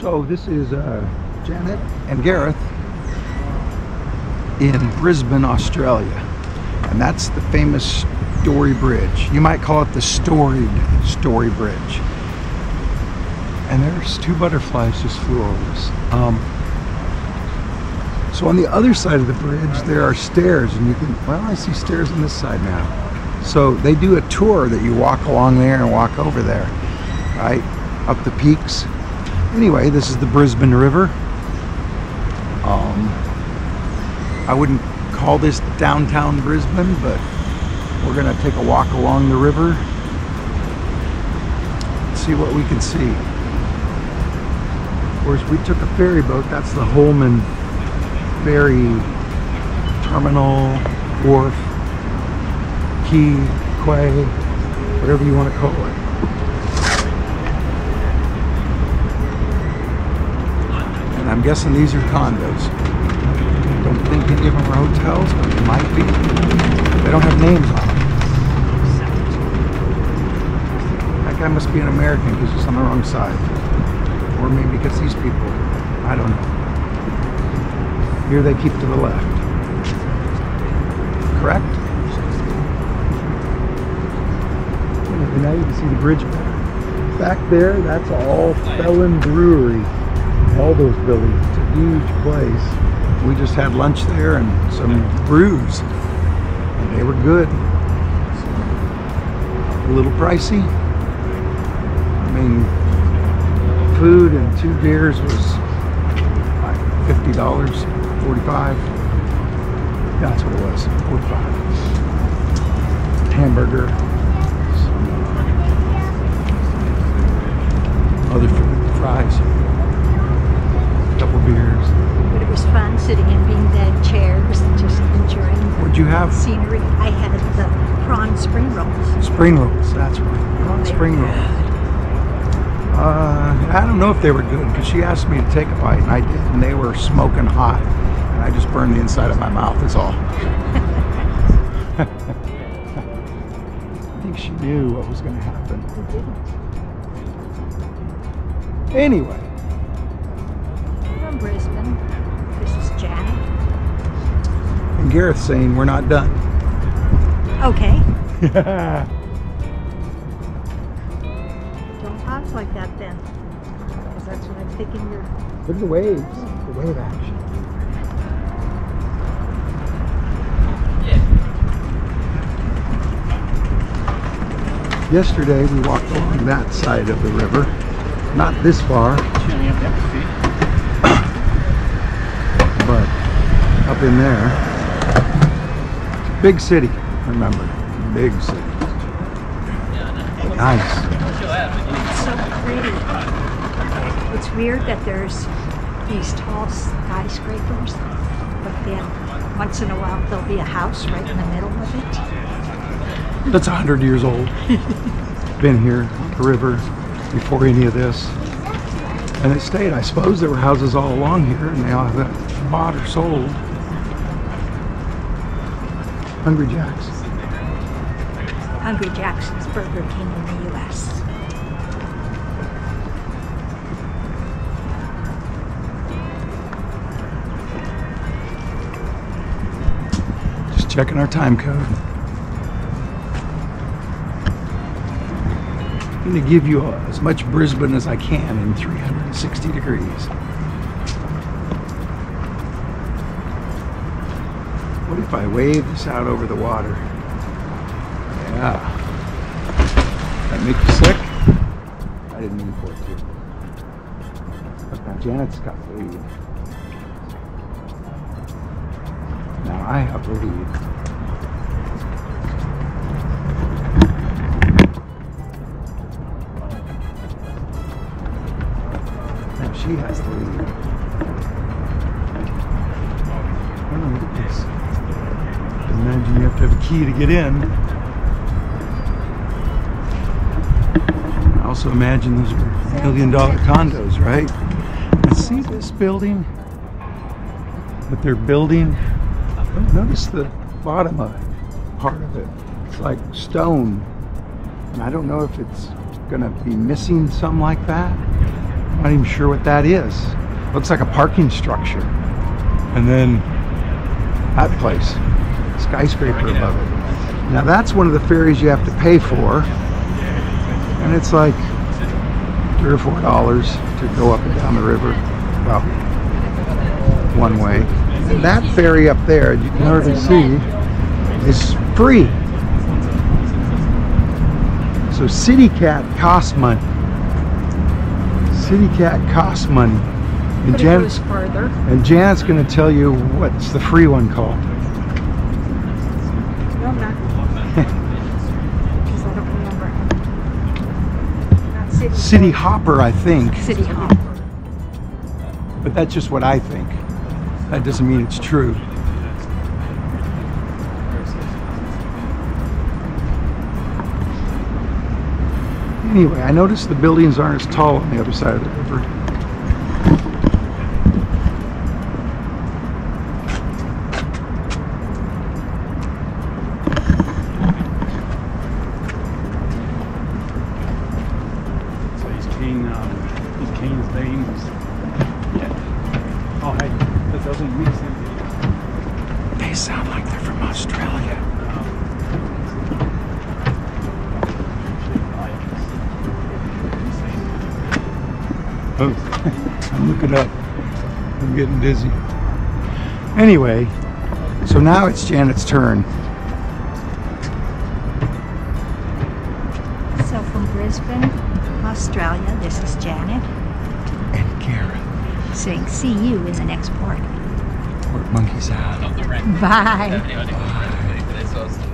So this is uh, Janet and Gareth in Brisbane, Australia. And that's the famous Story Bridge. You might call it the storied Story Bridge. And there's two butterflies just flew over us. Um, so on the other side of the bridge, there are stairs, and you can, well, I see stairs on this side now. So they do a tour that you walk along there and walk over there, right? Up the peaks. Anyway, this is the Brisbane River. Um, I wouldn't call this downtown Brisbane, but we're gonna take a walk along the river, see what we can see. Of course, we took a ferry boat. That's the Holman Ferry Terminal, Wharf, Quay, Quay, whatever you want to call it. I'm guessing these are condos. I Don't think any of them are hotels, but they might be. They don't have names on them. That guy must be an American because he's on the wrong side. Or maybe because these people, I don't know. Here they keep to the left. Correct? Now you can see the bridge back. Back there, that's all Felon Brewery. Those buildings. It's a huge place. We just had lunch there and some brews. And they were good. A little pricey. I mean, food and two beers was like fifty dollars, forty-five. That's what it was, forty-five. Hamburger, have? scenery. I had the prawn spring rolls. Spring rolls. That's right. Prawn spring rolls. Uh, I don't know if they were good because she asked me to take a bite and I did, and they were smoking hot, and I just burned the inside of my mouth. Is all. I think she knew what was going to happen. Anyway, From Brisbane. And Gareth saying we're not done. Okay. Look Don't talk like that then. Because that's what I'm thinking you're. at the waves, the wave action. Yesterday we walked along that side of the river, not this far, but up in there. Big city, remember, big city. Nice. It's so pretty. It's weird that there's these tall skyscrapers, but then once in a while there'll be a house right in the middle of it. That's a hundred years old. Been here, the river, before any of this. And it stayed. I suppose there were houses all along here, and they all have bought or sold. Hungry Jack's. Hungry Jackson's Burger King in the U.S. Just checking our time code. I'm going to give you as much Brisbane as I can in 360 degrees. If I wave this out over the water? Yeah. That make you sick? I didn't mean for it to. Look, now Janet's got the lead. Now I have the lead. She has the lead. Oh, look at this. Imagine you have to have a key to get in. I also imagine those are million dollar condos, right? And see this building that they're building? Notice the bottom of it, part of it. It's like stone. And I don't know if it's gonna be missing some like that I'm not even sure what that is. Looks like a parking structure. And then that place, skyscraper above it. Now that's one of the ferries you have to pay for. And it's like three or four dollars to go up and down the river. Well, one way. And that ferry up there, you can hardly see, is free. So City Cat costs money. City Cat costs money. And But it Jan- goes further. and Janet's going to tell you what's the free one called. No, I'm not. Because I don't remember. City. City Hopper, I think. City Hall. But that's just what I think. That doesn't mean it's true. Anyway, I noticed the buildings aren't as tall on the other side of the river. From Australia. Oh, I'm looking up. I'm getting dizzy. Anyway, so now it's Janet's turn. So from Brisbane, Australia, this is Janet And Karen. saying, see you in the next port. Port Monkey's out. Bye. Any